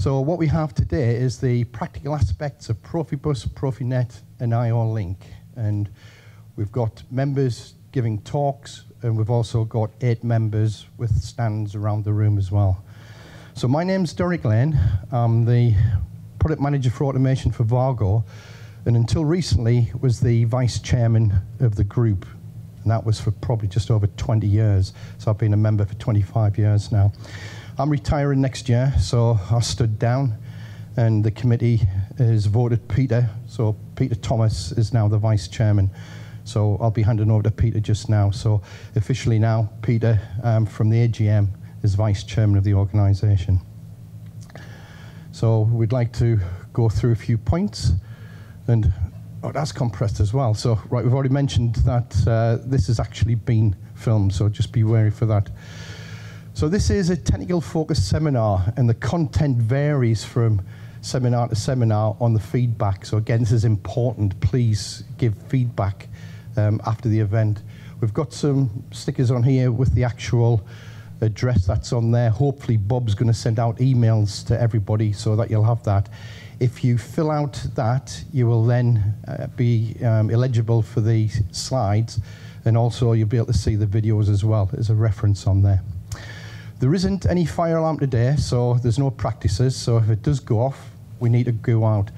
So what we have today is the practical aspects of Profibus, Profinet, and IO Link. And we've got members giving talks, and we've also got eight members with stands around the room as well. So my name's Derek Lane. I'm the product manager for automation for WAGO, and until recently was the vice chairman of the group. And that was for probably just over 20 years. So I've been a member for 25 years now. I'm retiring next year, so I stood down, and the committee has voted Peter. So Peter Thomas is now the vice chairman. So I'll be handing over to Peter just now. So officially now, Peter um, from the AGM is vice chairman of the organisation. So we'd like to go through a few points, and oh, that's compressed as well. So right, we've already mentioned that uh, this has actually been filmed, so just be wary for that. So this is a technical focused seminar and the content varies from seminar to seminar on the feedback. So again, this is important. Please give feedback um, after the event. We've got some stickers on here with the actual address that's on there. Hopefully Bob's going to send out emails to everybody so that you'll have that. If you fill out that, you will then uh, be um, eligible for the slides and also you'll be able to see the videos as well. There's a reference on there. There isn't any fire alarm today, so there's no practices. So if it does go off, we need to go out.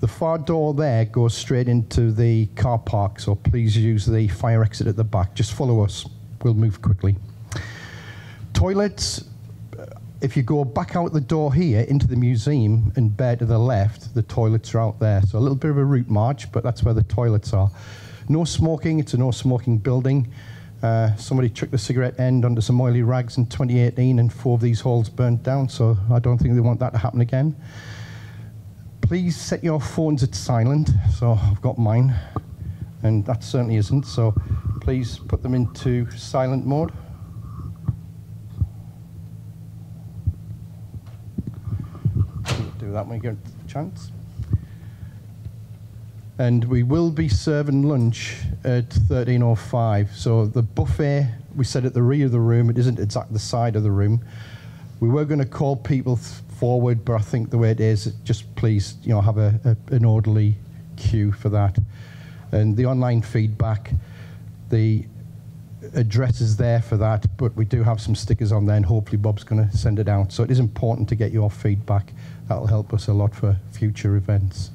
The far door there goes straight into the car park, so please use the fire exit at the back. Just follow us. We'll move quickly. Toilets, uh, if you go back out the door here into the museum and bear to the left, the toilets are out there. So a little bit of a route march, but that's where the toilets are. No smoking, it's a no smoking building. Uh, somebody chucked the cigarette end onto some oily rags in 2018 and four of these holes burnt down, so I don't think they want that to happen again. Please set your phones at silent, so I've got mine, and that certainly isn't, so please put them into silent mode. Do that when you get a chance and we will be serving lunch at 13.05. So the buffet, we said at the rear of the room, it isn't exactly the side of the room. We were going to call people forward, but I think the way it is, just please, you know, have a, a, an orderly queue for that. And the online feedback, the address is there for that, but we do have some stickers on there, and hopefully Bob's going to send it out. So it is important to get your feedback. That'll help us a lot for future events.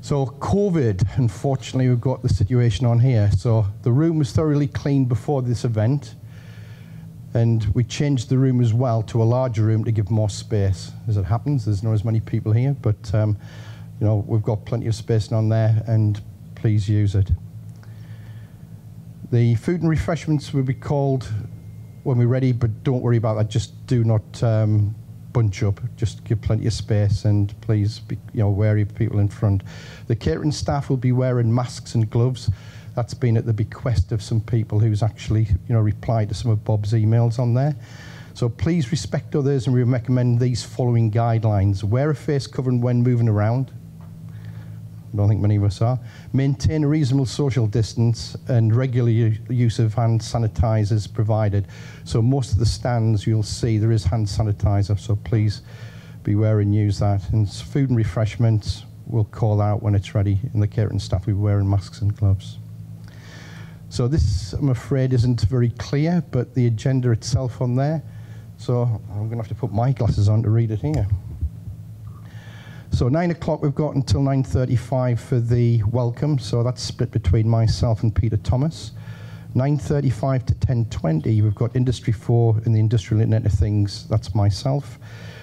So COVID, unfortunately, we've got the situation on here. So the room was thoroughly cleaned before this event, and we changed the room as well to a larger room to give more space. As it happens, there's not as many people here, but um, you know we've got plenty of space on there, and please use it. The food and refreshments will be called when we're ready, but don't worry about that. Just do not um, bunch up, just give plenty of space, and please be you know wary of people in front. The catering staff will be wearing masks and gloves. That's been at the bequest of some people who's actually you know replied to some of Bob's emails on there. So please respect others, and we recommend these following guidelines: wear a face covering when moving around. I don't think many of us are. Maintain a reasonable social distance and regular use of hand sanitizers provided. So most of the stands you'll see there is hand sanitizer, so please beware and use that. And food and refreshments, we'll call out when it's ready, and the catering staff will be wearing masks and gloves. So this, I'm afraid, isn't very clear, but the agenda itself on there. So I'm going to have to put my glasses on to read it here. So nine o'clock we've got until 9.35 for the welcome. So that's split between myself and Peter Thomas. 9.35 to 10.20 we've got Industry 4 and the Industrial Internet of Things. That's myself.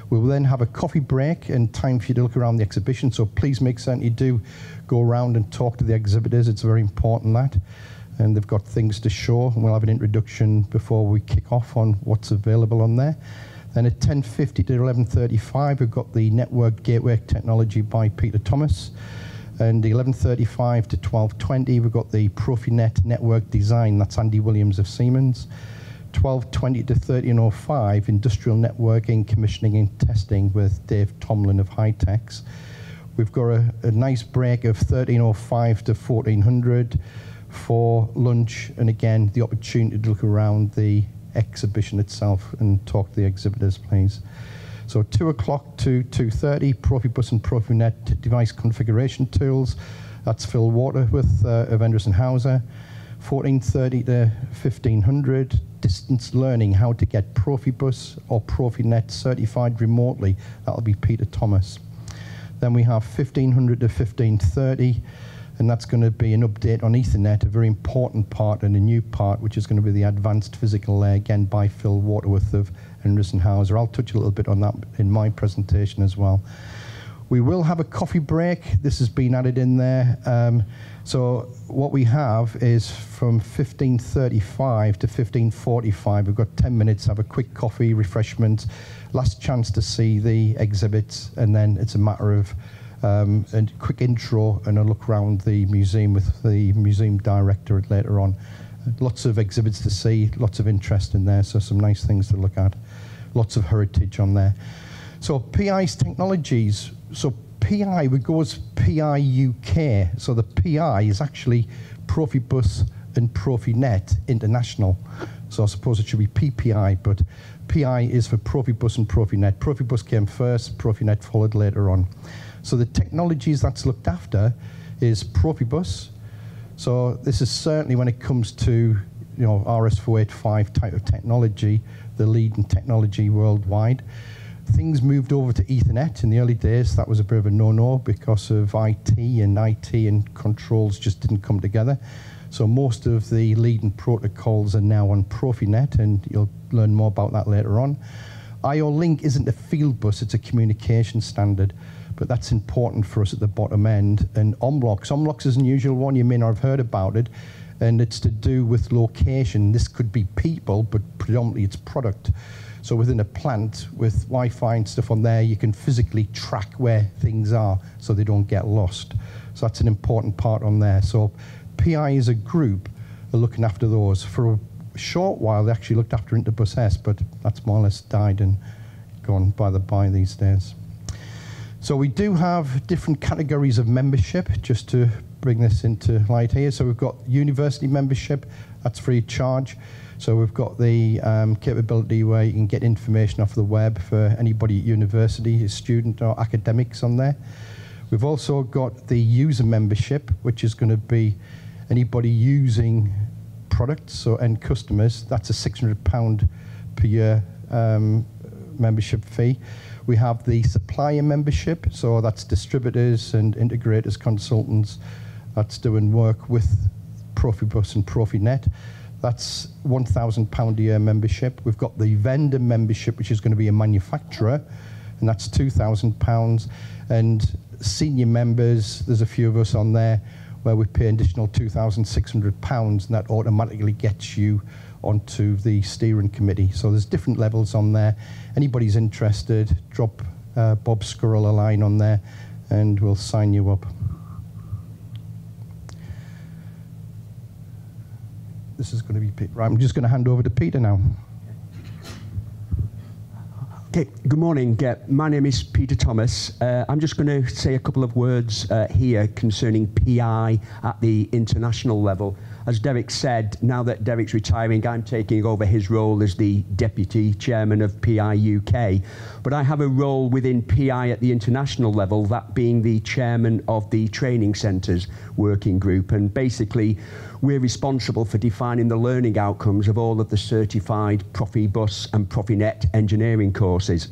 We will then have a coffee break and time for you to look around the exhibition. So please make certain you do go around and talk to the exhibitors. It's very important that. And they've got things to show. And we'll have an introduction before we kick off on what's available on there. Then at 10.50 to 11.35, we've got the Network Gateway Technology by Peter Thomas. And 11.35 to 12.20, we've got the Profinet Network Design. That's Andy Williams of Siemens. 12.20 to 13.05, Industrial Networking, Commissioning and Testing with Dave Tomlin of Hightex. We've got a, a nice break of 13.05 to 1400 for lunch, and again, the opportunity to look around the exhibition itself and talk to the exhibitors, please. So 2 o'clock to 2.30, Profibus and Profinet device configuration tools. That's Phil Waterworth uh, of Endress and Hauser. 14.30 to 1500, distance learning, how to get Profibus or Profinet certified remotely. That'll be Peter Thomas. Then we have 1500 to 1530, and that's going to be an update on Ethernet, a very important part and a new part, which is going to be the advanced physical layer, again by Phil Waterworth of and Hauser. I'll touch a little bit on that in my presentation as well. We will have a coffee break. This has been added in there. Um, so what we have is from 15.35 to 15.45, we've got 10 minutes, have a quick coffee, refreshment, last chance to see the exhibits, and then it's a matter of um, a quick intro and a look around the museum with the museum director later on. Lots of exhibits to see, lots of interest in there, so some nice things to look at. Lots of heritage on there. So PI's technologies, so PI, we go as PI UK. So the PI is actually Profibus and Profinet International. So I suppose it should be PPI, but PI is for Profibus and Profinet. Profibus came first, Profinet followed later on. So the technologies that's looked after is Profibus. So this is certainly when it comes to you know RS485 type of technology, the leading technology worldwide. Things moved over to Ethernet in the early days. That was a bit of a no-no because of IT and IT and controls just didn't come together. So most of the leading protocols are now on Profinet, and you'll learn more about that later on. IO-Link isn't a field bus, it's a communication standard, but that's important for us at the bottom end. And Omlox, Omlox is an unusual one, you may not have heard about it, and it's to do with location. This could be people, but predominantly it's product. So within a plant with Wi-Fi and stuff on there, you can physically track where things are so they don't get lost. So that's an important part on there. So PI as a group are looking after those. For a short while, they actually looked after Interbus S, but that's more or less died and gone by the by these days. So we do have different categories of membership, just to bring this into light here. So we've got university membership, that's free of charge. So we've got the um, capability where you can get information off the web for anybody at university, a student or academics on there. We've also got the user membership, which is going to be anybody using products, so end customers. That's a £600 per year um, membership fee. We have the supplier membership, so that's distributors and integrators, consultants. That's doing work with Profibus and Profinet. That's £1,000 a year membership. We've got the vendor membership, which is going to be a manufacturer, and that's £2,000. And senior members, there's a few of us on there where we pay an additional £2,600, and that automatically gets you onto the steering committee. So there's different levels on there. Anybody's interested, drop uh, Bob Squirrel a line on there, and we'll sign you up. this is going to be. Right, I'm just going to hand over to Peter now. Okay, good morning. Uh, my name is Peter Thomas. Uh, I'm just going to say a couple of words uh, here concerning PI at the international level as Derek said, now that Derek's retiring, I'm taking over his role as the deputy chairman of PI UK. But I have a role within PI at the international level, that being the chairman of the training centres working group. And basically, we're responsible for defining the learning outcomes of all of the certified Profibus and Profinet engineering courses.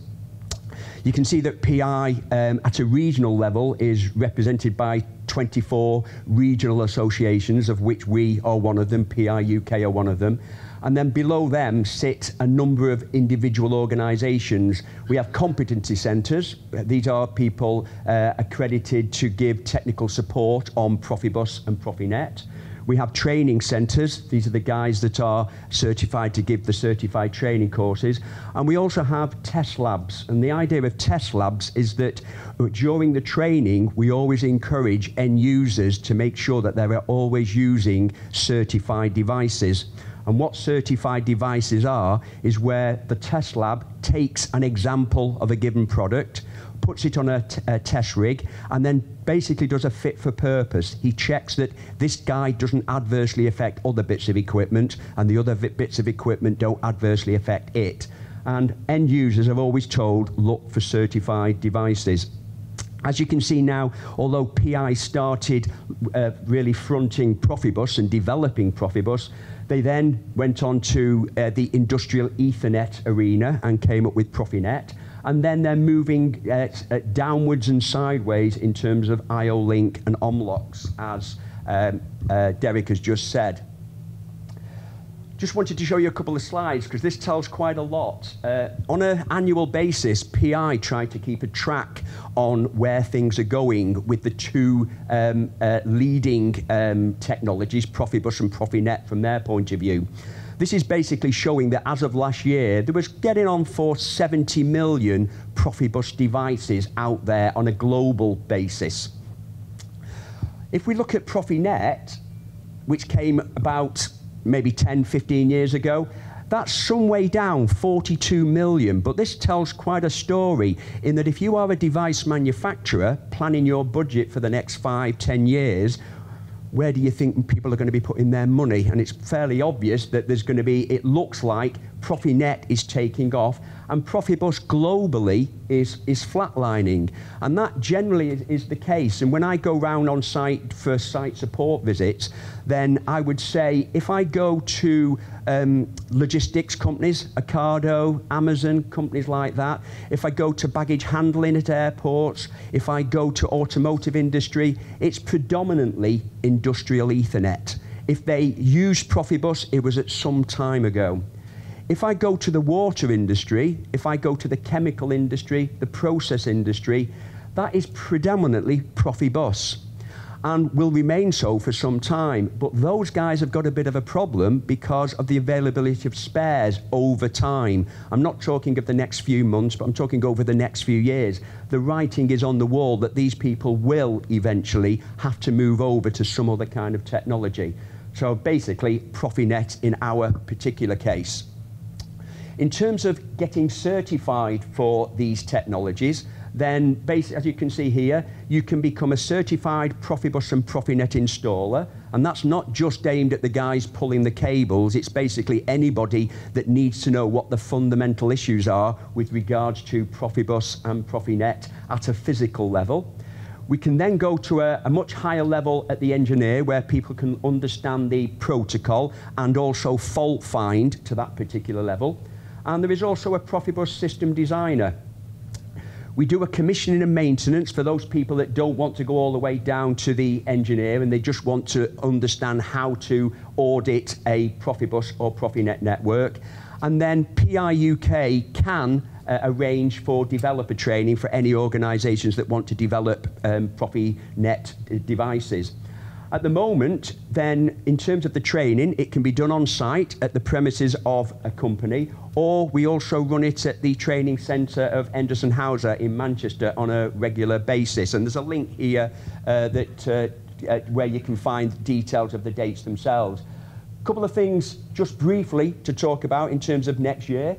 You can see that PI um, at a regional level is represented by 24 regional associations, of which we are one of them, PI UK are one of them. And then below them sit a number of individual organisations. We have competency centres. These are people uh, accredited to give technical support on Profibus and Profinet. We have training centres. These are the guys that are certified to give the certified training courses. And we also have test labs. And the idea of test labs is that uh, during the training, we always encourage end users to make sure that they're always using certified devices. And what certified devices are is where the test lab takes an example of a given product puts it on a, test rig, and then basically does a fit for purpose. He checks that this guy doesn't adversely affect other bits of equipment, and the other bits of equipment don't adversely affect it. And end users are always told, look for certified devices. As you can see now, although PI started uh, really fronting Profibus and developing Profibus, they then went on to uh, the industrial Ethernet arena and came up with Profinet. And then they're moving uh, uh downwards and sideways in terms of IO-Link and Omlox, as um, uh, Derek has just said. Just wanted to show you a couple of slides because this tells quite a lot. Uh, on an annual basis, PI try to keep a track on where things are going with the two um, uh, leading um, technologies, Profibus and Profinet, from their point of view. This is basically showing that as of last year, there was getting on for 70 million Profibus devices out there on a global basis. If we look at Profinet, which came about maybe 10, 15 years ago. That's some way down, 42 million. But this tells quite a story in that if you are a device manufacturer planning your budget for the next five, 10 years, where do you think people are going to be putting their money? And it's fairly obvious that there's going to be, it looks like Profinet is taking off and Profibus globally is, is flatlining. And that generally is, is the case. And when I go round on site for site support visits, then I would say if I go to um, logistics companies, Ocado, Amazon, companies like that, if I go to baggage handling at airports, if I go to automotive industry, it's predominantly industrial Ethernet. If they use Profibus, it was at some time ago. If I go to the water industry, if I go to the chemical industry, the process industry, that is predominantly Profibus and will remain so for some time. But those guys have got a bit of a problem because of the availability of spares over time. I'm not talking of the next few months, but I'm talking over the next few years. The writing is on the wall that these people will eventually have to move over to some other kind of technology. So basically, Profinet in our particular case. In terms of getting certified for these technologies, then as you can see here, you can become a certified Profibus and Profinet installer, and that's not just aimed at the guys pulling the cables, it's basically anybody that needs to know what the fundamental issues are with regards to Profibus and Profinet at a physical level. We can then go to a, a, much higher level at the engineer where people can understand the protocol and also fault find to that particular level. And there is also a Profibus system designer. We do a commissioning and maintenance for those people that don't want to go all the way down to the engineer and they just want to understand how to audit a Profibus or Profinet network. And then PI UK can uh, arrange for developer training for any organisations that want to develop um, Profinet devices. At the moment, then, in terms of the training, it can be done on site at the premises of a company, or we also run it at the training centre of Endress and Hauser in Manchester on a regular basis. And there's a link here uh, that, uh, uh, where you can find details of the dates themselves. A couple of things just briefly to talk about in terms of next year.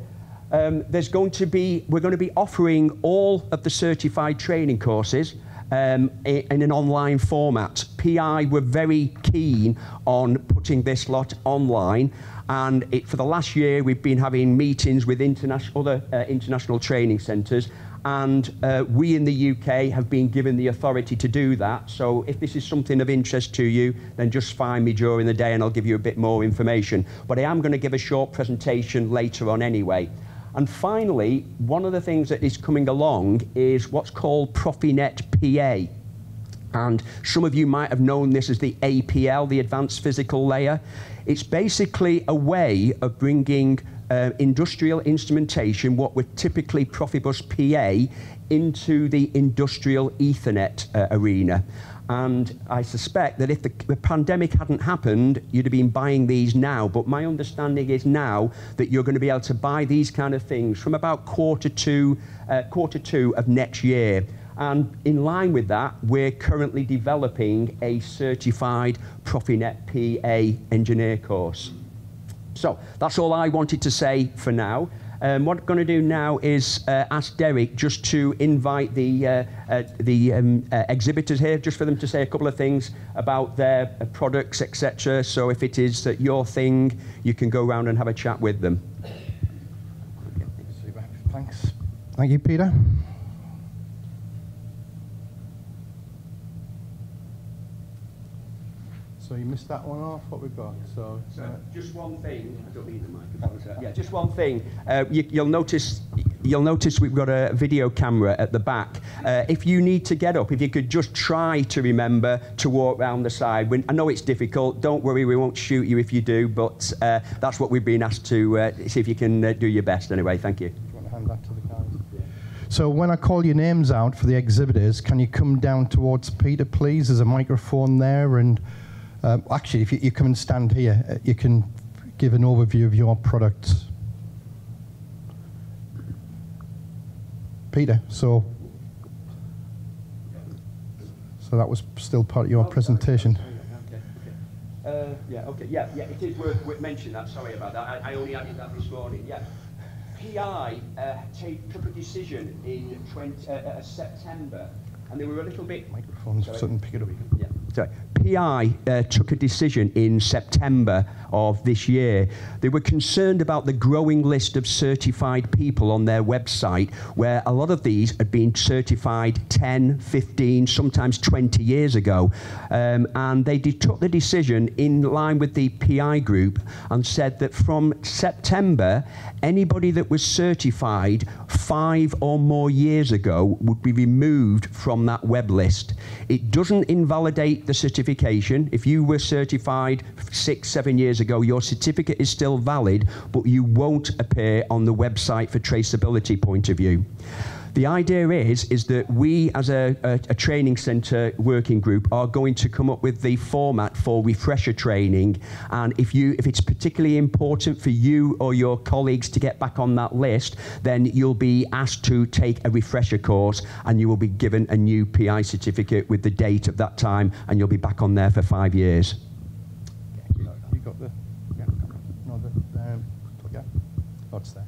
Um, there's going to be, we're going to be offering all of the certified training courses um, in an online format. PI were very keen on putting this lot online. And it, for the last year, we've been having meetings with international, other uh, international training centres. And uh, we in the UK have been given the authority to do that. So if this is something of interest to you, then just find me during the day and I'll give you a bit more information. But I am going to give a short presentation later on anyway. And finally, one of the things that is coming along is what's called Profinet PA. And some of you might have known this as the APL, the Advanced Physical Layer. It's basically a way of bringing uh, industrial instrumentation, what would typically Profibus PA, into the industrial Ethernet uh, arena. And I suspect that if the, the, pandemic hadn't happened, you'd have been buying these now. But my understanding is now that you're going to be able to buy these kind of things from about quarter two, uh, quarter two of next year. And in line with that, we're currently developing a certified Profinet PA engineer course. So that's all I wanted to say for now. Um, what I'm going to do now is uh, ask Derek just to invite the, uh, uh, the um, uh, exhibitors here, just for them to say a couple of things about their uh, products, etc. So if it is that your thing, you can go around and have a chat with them. Thanks. Thank you, Peter. So you missed that one off. What we've got? So it's, uh, Just one thing. I don't need the microphone. Sir. Yeah, just one thing. Uh, you, you'll notice. You'll notice we've got a video camera at the back. Uh, if you need to get up, if you could just try to remember to walk round the side. When, I know it's difficult. Don't worry, we won't shoot you if you do. But uh, that's what we've been asked to uh, see if you can uh, do your best. Anyway, thank you. you want to hand that to the? So when I call your names out for the exhibitors, can you come down towards Peter, please? There's a microphone there, and um, actually, if you, you come and stand here, uh, you can give an overview of your product. Peter, so so that was still part of your presentation. Okay, okay. Uh, yeah, okay, yeah, yeah, it is worth, worth mentioning that, sorry about that, I, I only added that this morning, yeah. PI uh, take, took a decision in 20, uh, uh, September, and they were a little bit... Microphones, Sorry. something pick it up. Yeah. Sorry. PI uh, took a decision in September of this year. They were concerned about the growing list of certified people on their website, where a lot of these had been certified 10, 15, sometimes 20 years ago. Um, and they took the decision in line with the PI group and said that from September, anybody that was certified five or more years ago would be removed from that web list. It doesn't invalidate the certification. If you were certified six, seven years ago, your certificate is still valid, but you won't appear on the website for traceability point of view. The idea is, is that we, as a, a, a training centre working group, are going to come up with the format for refresher training. And if you, if it's particularly important for you or your colleagues to get back on that list, then you'll be asked to take a refresher course, and you will be given a new PI certificate with the date of that time, and you'll be back on there for five years. You got the, yeah, no, the, um, yeah, oh, it's there.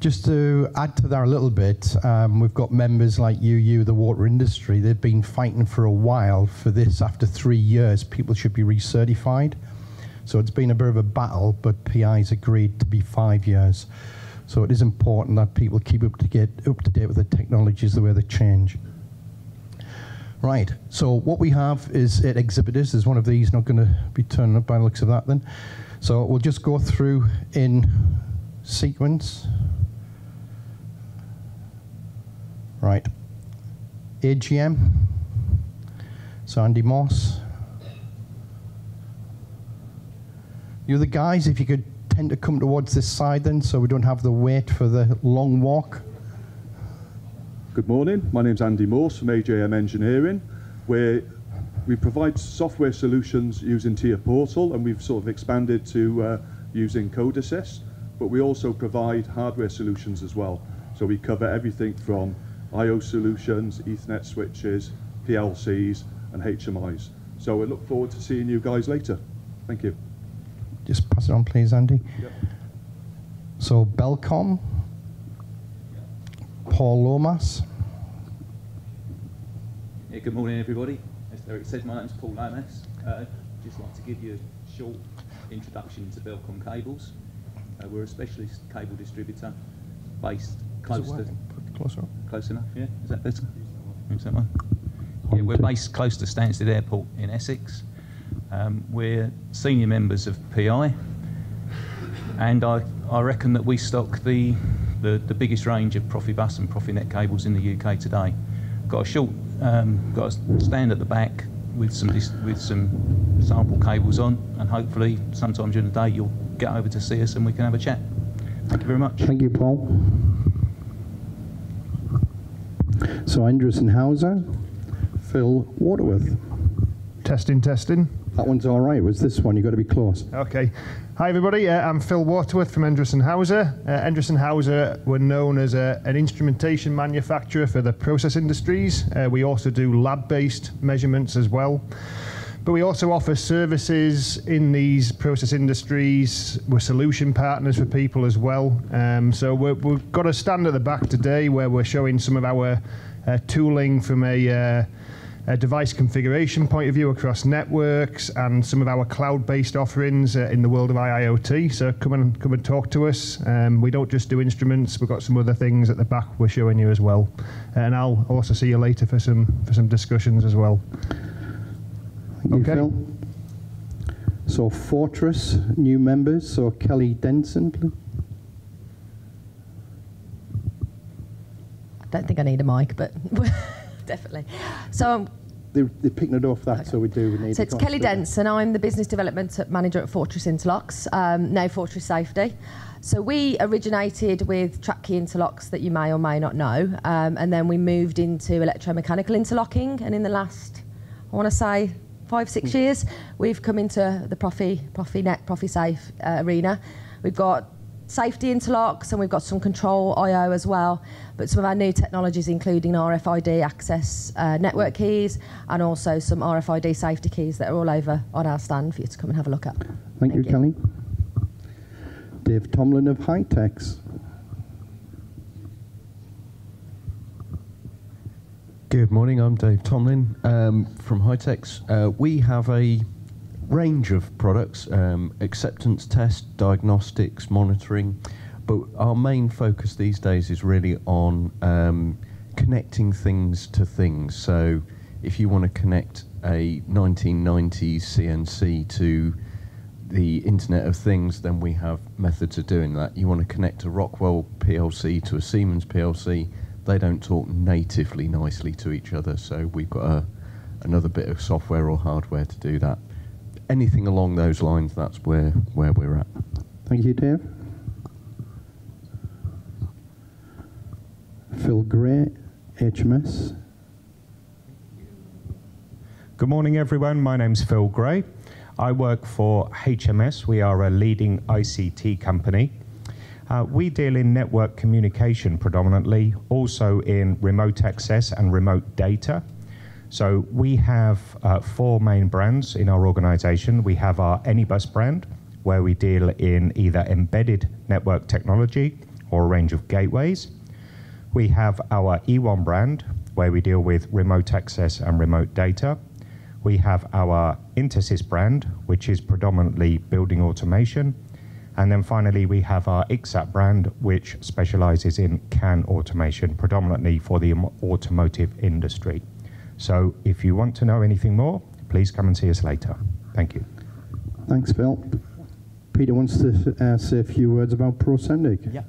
Just to add to that a little bit, um, we've got members like you, you, the water industry. They've been fighting for a while for this. After three years, people should be recertified. So it's been a bit of a battle, but PI's agreed to be five years. So it is important that people keep up to get up to date with the technologies, the way they change. Right. So what we have is at exhibitors. There's one of these not going to be turning up by the looks of that then. So we'll just go through in sequence. Right. AJM. So Andy Moss. You the guys, if you could tend to come towards this side then so we don't have the wait for the long walk. Good morning. My name's Andy Morse from AJM Engineering, where we provide software solutions using TIA Portal, and we've sort of expanded to uh, using CODESYS, but we also provide hardware solutions as well. So we cover everything from I/O solutions, Ethernet switches, PLCs, and HMIs. So I look forward to seeing you guys later. Thank you. Just pass it on, please, Andy. Yep. So Belcom, Paul Lomas, Yeah, good morning, everybody. As Derek said, my name's Paul Lomas. Uh, just like to give you a short introduction to Belcom Cables. Uh, we're a specialist cable distributor based close to working? Put it closer up. close enough. Yeah, is that better? Is that one? Yeah, we're based close to Stansted Airport in Essex. Um, we're senior members of PI, and I, I reckon that we stock the, the, the biggest range of Profibus and Profinet cables in the UK today. Got a short, um, got a stand at the back with some dis- with some sample cables on, and hopefully sometime during the day you'll get over to see us and we can have a chat. Thank you very much. Thank you, Paul. So Endress and Hauser, Phil Waterworth. Testing, testing. That one's all right. Was this one? You've got to be close. Okay. Hi, everybody. Uh, I'm Phil Waterworth from Endress Hauser. Uh, Endress Hauser were known as a, an instrumentation manufacturer for the process industries. Uh, we also do lab-based measurements as well. But we also offer services in these process industries. We're solution partners for people as well. Um, so we're, we've got a stand at the back today where we're showing some of our uh, tooling from a uh, a device configuration point of view across networks and some of our cloud-based offerings uh, in the world of IIoT. So come and come and talk to us. Um, we don't just do instruments. We've got some other things at the back we're showing you as well. And I'll also see you later for some for some discussions as well. Thank you, Okay. Phil. So Fortress, new members. So Kelly Denson, please. Don't think I need a mic, but definitely. So, um, They, they're picking it off that, so we do. We need so it's Kelly. Denson. I'm the business development manager at Fortress Interlocks, um, now Fortress Safety. So we originated with trapped key interlocks that you may or may not know, um, and then we moved into electromechanical interlocking. And in the last, I want to say, five six years, we've come into the Profi ProfiNet ProfiSafe uh, arena. We've got safety interlocks and we've got some control IO as well. But some of our new technologies, including RFID access uh, network keys and also some RFID safety keys that are all over on our stand for you to come and have a look at. Thank, you, Thank you. Kelly. Dave Tomlin of Hightex. Good morning, I'm Dave Tomlin um, from Hightex. Uh, we have a range of products, um, acceptance test, diagnostics, monitoring, but our main focus these days is really on um, connecting things to things. So if you want to connect a 1990s CNC to the Internet of Things, then we have methods of doing that. You want to connect a Rockwell PLC to a Siemens PLC, they don't talk natively nicely to each other, so we've got a, another bit of software or hardware to do that. Anything along those lines, that's where, where we're at. Thank you, Dave. Phil Gray, HMS. Good morning, everyone. My name's Phil Gray. I work for HMS. We are a leading ICT company. Uh, we deal in network communication predominantly, also in remote access and remote data. So we have uh, four main brands in our organization. We have our Anybus brand, where we deal in either embedded network technology or a range of gateways. We have our Ewon brand, where we deal with remote access and remote data. We have our Intesis brand, which is predominantly building automation. And then finally, we have our Ixxat brand, which specializes in CAN automation, predominantly for the automotive industry. So if you want to know anything more, please come and see us later. Thank you. Thanks, Phil. Peter wants to uh, say a few words about Procentec. Yeah.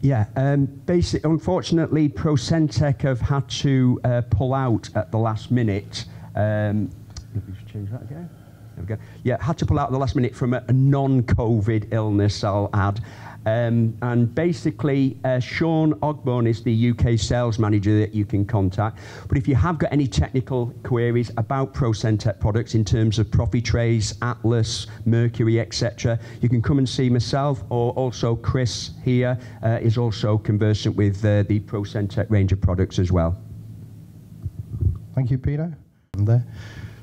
Yeah, um, basic, unfortunately, Procentec have had to uh, pull out at the last minute. Um, let me just change that again. There we go. Yeah, had to pull out at the last minute from a, a non-COVID illness, I'll add. Um, and basically, uh, Sean Ogborn is the UK sales manager that you can contact. But if you have got any technical queries about Procentec products in terms of Profitrace, Atlas, Mercury, etc., you can come and see myself or also Chris here uh, is also conversant with uh, the Procentec range of products as well. Thank you, Peter. There.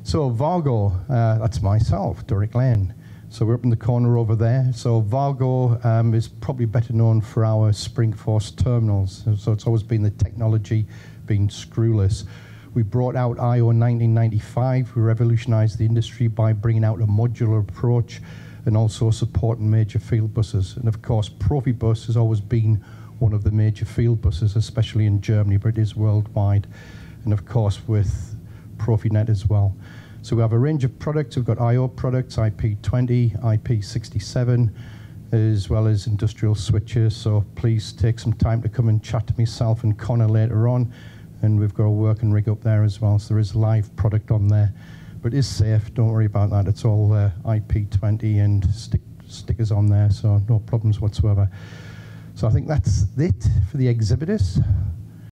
So WAGO, uh, that's myself, Derek Lane. So we're up in the corner over there. So WAGO um, is probably better known for our Springforce terminals. So it's always been the technology being screwless. We brought out IO in 1995. We revolutionized the industry by bringing out a modular approach and also supporting major field buses. And of course, Profibus has always been one of the major field buses, especially in Germany, but it is worldwide. And of course, with Profinet as well. So we have a range of products. We've got IO products, IP20, IP67, as well as industrial switches. So please take some time to come and chat to myself and Connor later on. And we've got a working rig up there as well. So there is live product on there. But it is safe. Don't worry about that. It's all uh, IP20 and stick, stickers on there. So no problems whatsoever. So I think that's it for the exhibitors.